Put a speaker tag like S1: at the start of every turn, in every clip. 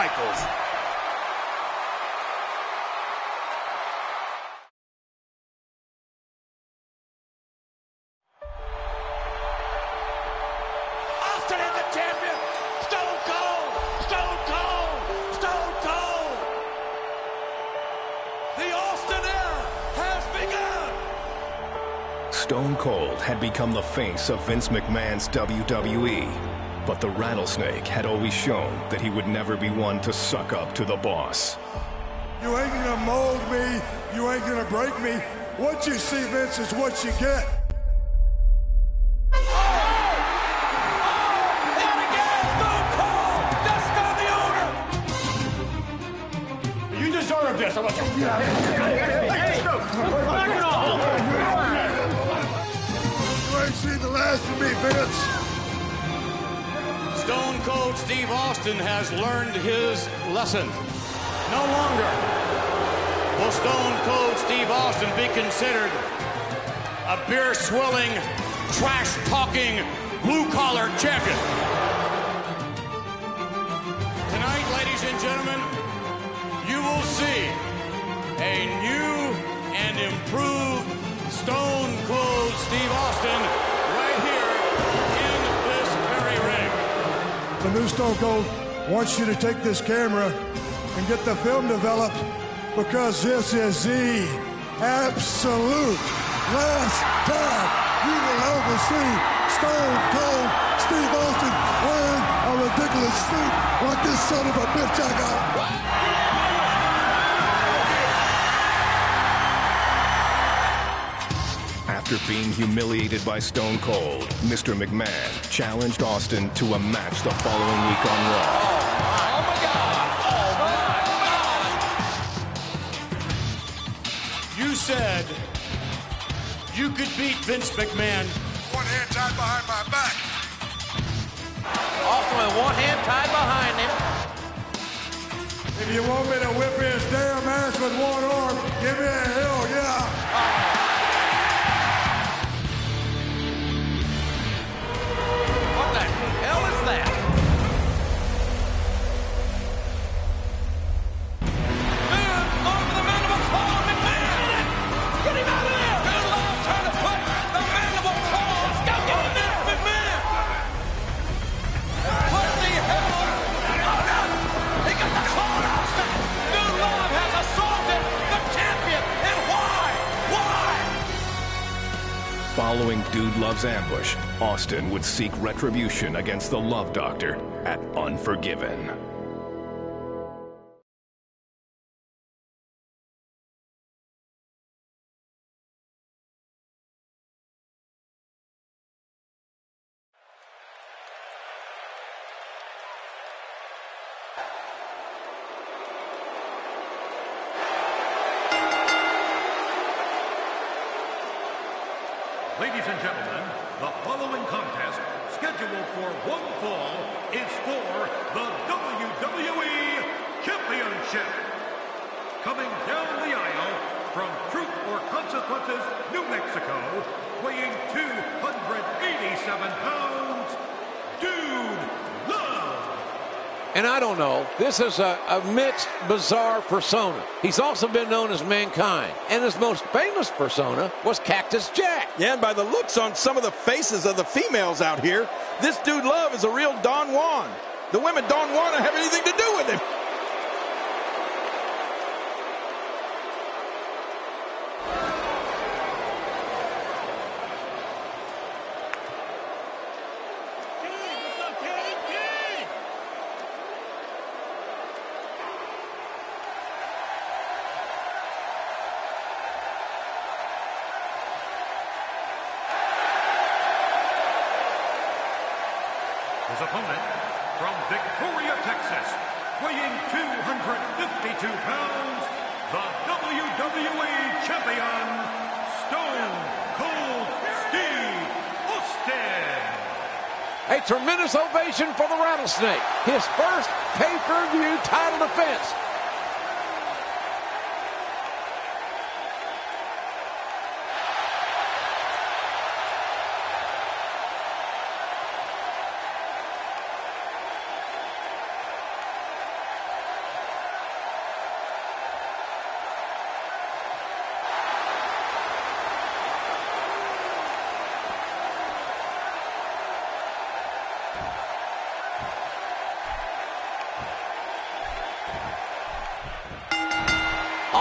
S1: Michaels. Stone Cold.
S2: Had become the face of Vince McMahon's WWE. But the Rattlesnake had always shown that he would never be one to suck up to the boss.
S3: You ain't gonna mold me. You ain't gonna break me. What you see, Vince, is what you get.
S1: You deserve this. I'm
S3: You ain't seen the last of me, Vince.
S1: Stone Cold Steve Austin has learned his lesson. No longer will Stone Cold Steve Austin be considered a beer swilling, trash talking, blue collar champion. Tonight, ladies and gentlemen, you will see a new and improved Stone Cold Steve Austin
S3: Stone Cold wants you to take this camera and get the film developed because this is the absolute last time you will ever see Stone Cold Steve Austin wearing a ridiculous suit like this son of a bitch I got.
S2: After being humiliated by Stone Cold, Mr. McMahon challenged Austin to a match the following week on Raw.
S1: Oh oh oh you said you could beat Vince McMahon.
S3: One hand tied behind my back.
S4: Austin with one hand tied behind him.
S3: If you want me to whip his damn ass with one arm, give me a hell yeah.
S2: Love's ambush, Austin would seek retribution against the Love Doctor at Unforgiven.
S5: Ladies and gentlemen, the following contest, scheduled for one fall, is for the WWE Championship. Coming down the aisle from Truth or Consequences, New Mexico, weighing 287 pounds, Dude Love.
S6: And I don't know, this is a, a mixed, bizarre persona. He's also been known as Mankind. And his most famous persona was Cactus Jack.
S7: Yeah, and by the looks on some of the faces of the females out here, this dude Love is a real Don Juan. The women don't want to have anything to do with him.
S5: His opponent from Victoria, Texas, weighing 252 pounds, the WWE Champion, Stone Cold Steve Austin.
S6: A tremendous ovation for the Rattlesnake. His first pay-per-view title defense.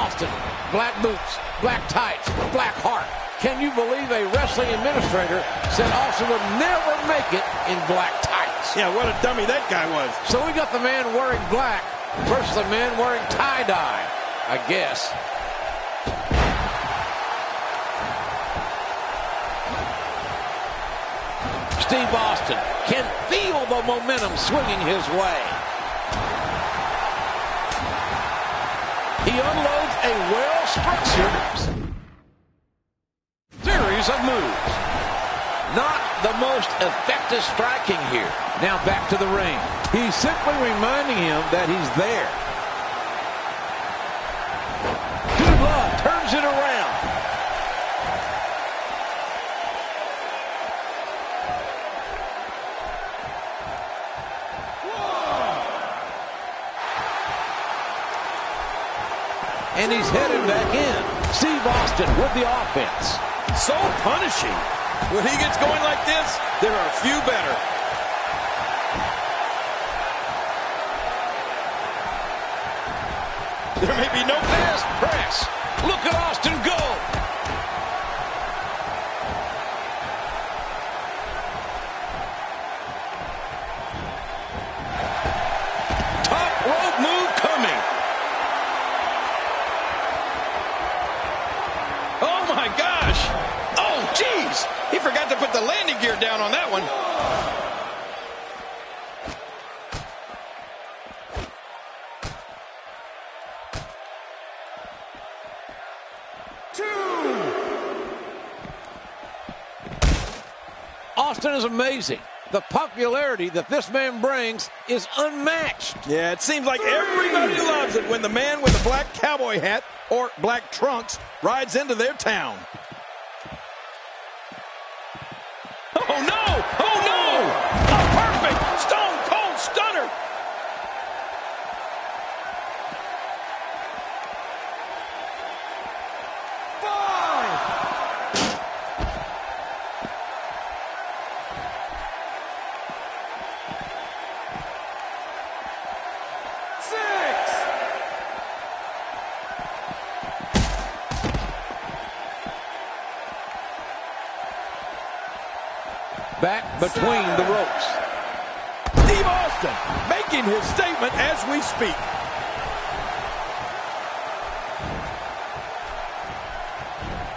S6: Austin, black boots, black tights, black heart. Can you believe a wrestling administrator said Austin would never make it in black tights?
S7: Yeah, what a dummy that guy was.
S6: So we got the man wearing black versus the man wearing tie-dye, I guess. Steve Austin can feel the momentum swinging his way. He unloads a well-structured series of moves. Not the most effective striking here. Now back to the ring. He's simply reminding him that he's there. And he's headed back in. Steve Austin with the offense.
S7: So punishing. When he gets going like this, there are few better. There may be no
S6: pass press. Look at Austin go.
S7: Gosh. Oh, jeez. He forgot to put the landing gear down on that one.
S6: Austin is amazing. The popularity that this man brings is unmatched.
S7: Yeah, it seems like everybody loves it when the man with the black cowboy hat or black trunks rides into their town. Stunner!
S6: Back between the ropes.
S7: Making his statement as we speak.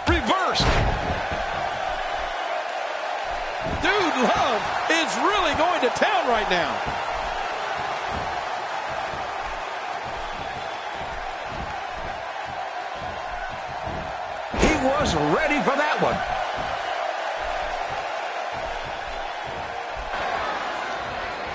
S7: Reversed. Dude Love is really going to town right now.
S6: He was ready for that one.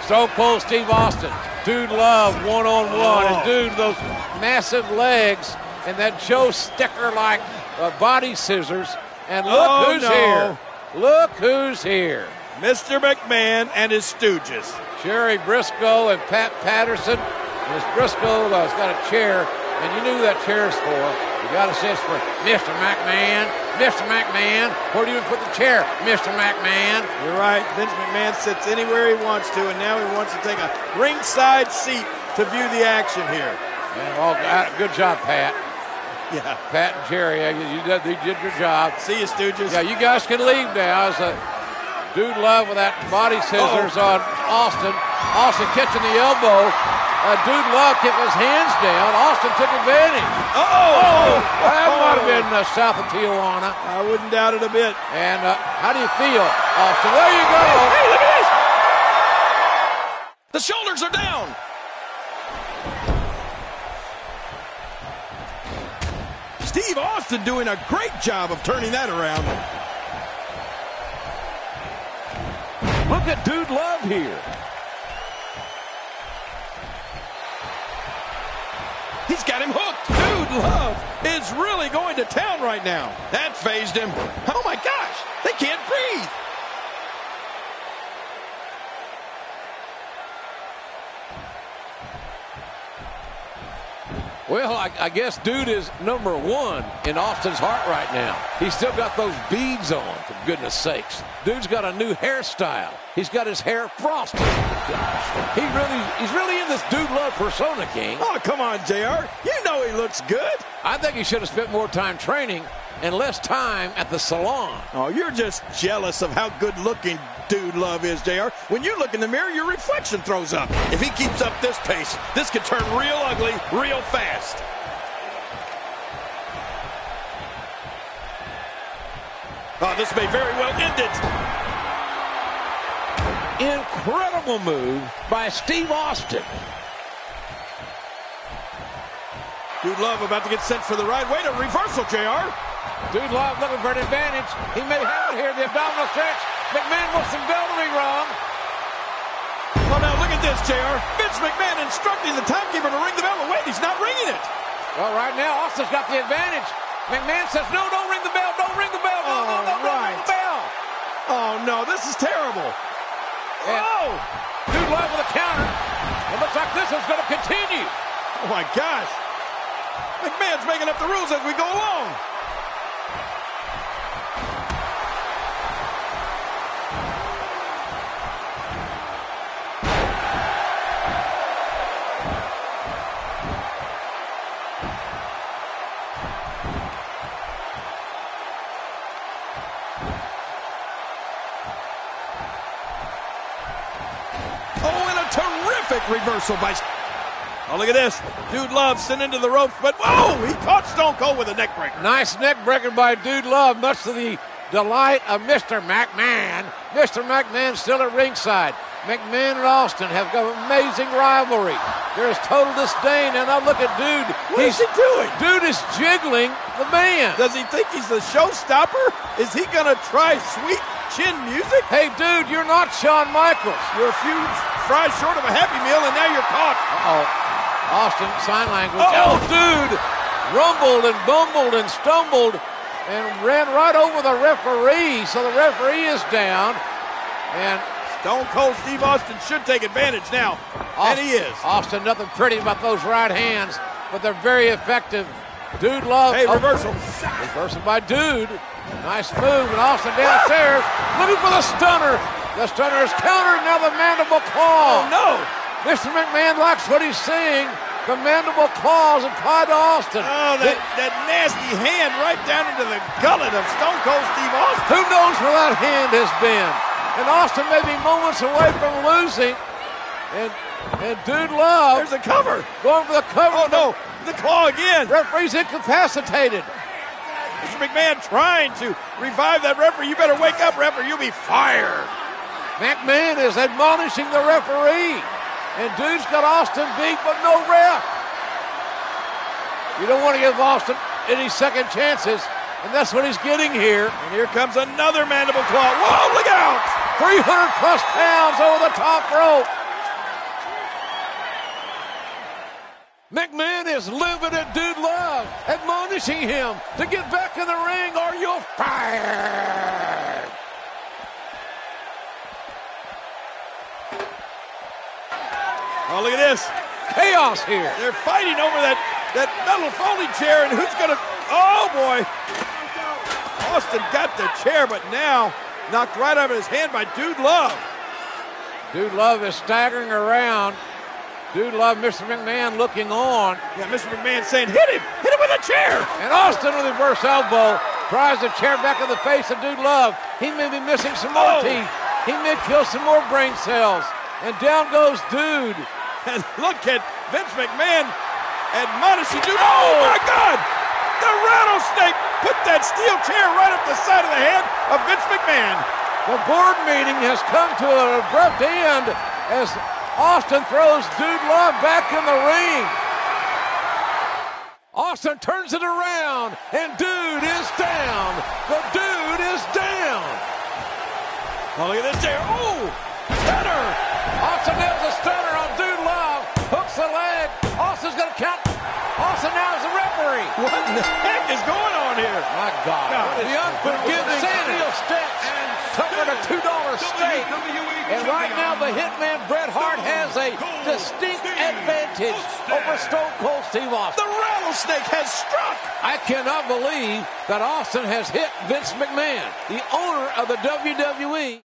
S6: Stone Cold Steve Austin. Dude Love one on one. And dude, those massive legs and that Joe Stecher like uh, body scissors. And look
S7: Oh,
S6: who's
S7: no.
S6: here. Look who's here.
S7: Mr. McMahon and his stooges.
S6: Jerry Brisco and Pat Patterson. And as Brisco uh, has got a chair, and you knew who that chair's for. You got say for Mr. McMahon. Mr. McMahon. Where do you put the chair? Mr. McMahon.
S7: You're right. Vince McMahon sits anywhere he wants to, and now he wants to take a ringside seat to view the action here.
S6: Oh, God, good job, Pat.
S7: Yeah.
S6: Pat and Jerry, you, you, did, you did your job.
S7: See you, Stooges.
S6: Yeah, you guys can leave now. As a dude love with that body scissors on Austin. Austin catching the elbow. Uh, dude love kept his hands down. Austin took advantage.
S7: Oh!
S6: That might have been uh, south of Tijuana.
S7: I wouldn't doubt it a bit.
S6: And uh, how do you feel, Austin? There you go.
S7: Hey, look at this! The shoulders are down. Steve Austin doing a great job of turning that around.
S6: Look at Dude Love here.
S7: He's got him hooked. Dude Love is really going to town right now. That phased him. Oh my gosh, they can't breathe.
S6: Well, I, I, guess dude is number one in Austin's heart right now. He's still got those beads on, for goodness sakes. Dude's got a new hairstyle. He's got his hair frosted. Gosh, he really, he's really in this dude love persona, King.
S7: Oh, come on, JR. You know he looks good.
S6: I think he should have spent more time training and less time at the salon.
S7: Oh, you're just jealous of how good looking dude Love is, JR. When you look in the mirror, your reflection throws up. If he keeps up this pace, this could turn real ugly real fast. Oh, this may very well end it.
S6: Incredible move by Steve Austin.
S7: Dude Love about to get sent for the right way to reversal, JR.
S6: Dude Love looking for an advantage. He may have it here, the abdominal stretch. McMahon wants some bell to be wrong.
S7: Well, now look at this, JR. Vince McMahon instructing the timekeeper to ring the bell. wait, he's not ringing it.
S6: Well, right now, Austin's got the advantage. McMahon says, no, don't ring the bell. Don't ring the bell. No, oh, no, no, right. don't ring the bell.
S7: Oh, no, this is terrible.
S6: And oh! Dude Love with a counter. It looks like this is going to continue.
S7: Oh, my gosh. McMahon's making up the rules as we go along. Reversal by. Oh, look at this. Dude Love sent into the ropes, but whoa, he caught Stone Cold with a neck breaker.
S6: Nice neck breaker by Dude Love, much to the delight of Mr. McMahon. Mr. McMahon still at ringside. McMahon and Austin have got amazing rivalry. There is total disdain, and I look at Dude.
S7: What he's, is he doing?
S6: Dude is jiggling the man.
S7: Does he think he's the showstopper? Is he gonna try sweet chin music?
S6: Hey, dude, you're not Shawn Michaels.
S7: You're a few fries short of a Happy Meal, and now you're caught.
S6: oh Austin, sign language. Uh-oh. Oh, dude, rumbled and bumbled and stumbled and ran right over the referee. So the referee is down. And
S7: Stone Cold Steve Austin should take advantage now. Austin, and he is.
S6: Austin, nothing pretty about those right hands, but they're very effective. Dude love.
S7: Hey, oh. reversal.
S6: Oh, reversal by Dude. Nice move, and Austin downstairs looking for the stunner. The stunner is countered, now the mandible claw.
S7: Oh, no.
S6: Mr. McMahon likes what he's seeing. The mandible claws applied to Austin.
S7: Oh, that, that nasty hand right down into the gullet of Stone Cold Steve Austin.
S6: Who knows where that hand has been? And Austin may be moments away from losing. And and Dude Love.
S7: There's a cover.
S6: Going for the cover.
S7: Oh, no. The claw again.
S6: Referee's incapacitated.
S7: Mr. McMahon trying to revive that referee. You better wake up, referee. You'll be fired.
S6: McMahon is admonishing the referee. And dude's got Austin beat, but no ref. You don't want to give Austin any second chances, and that's what he's getting here.
S7: And here comes another mandible claw. Whoa, look out!
S6: 300 plus pounds over the top rope. McMahon is living at Dude Love, admonishing him to get back in the ring or you'll fire.
S7: Oh, look at this.
S6: Chaos here.
S7: They're fighting over that, that metal folding chair, and who's going to. Oh, boy. Austin got the chair, but now knocked right out of his hand by Dude Love.
S6: Dude Love is staggering around. Dude love Mr. McMahon looking on.
S7: Yeah, Mr. McMahon saying, hit him, hit him with a chair.
S6: And Austin with a reverse elbow tries the chair back in the face of Dude Love. He may be missing some more oh. teeth. He may kill some more brain cells. And down goes Dude.
S7: And look at Vince McMahon admonishing Dude. Oh, oh. my God! The rattlesnake put that steel chair right up the side of the head of Vince McMahon.
S6: The board meeting has come to an abrupt end as Austin throws Dude Love back in the ring. Austin turns it around, and Dude is down. The Dude is down.
S7: Oh, look at this chair. Oh, stunner.
S6: Austin nails a stunner on Dude Love. Hooks the leg. Austin's going to count. Austin now is the referee.
S7: What in the heck is going on here?
S6: My God. God
S7: the
S6: unforgiving steel cover to $2 stake. And right now, the hitman Bret Hart has a distinct advantage over Stone Cold Steve Austin.
S7: The rattlesnake has struck.
S6: I cannot believe that Austin has hit Vince McMahon, the owner of the WWE.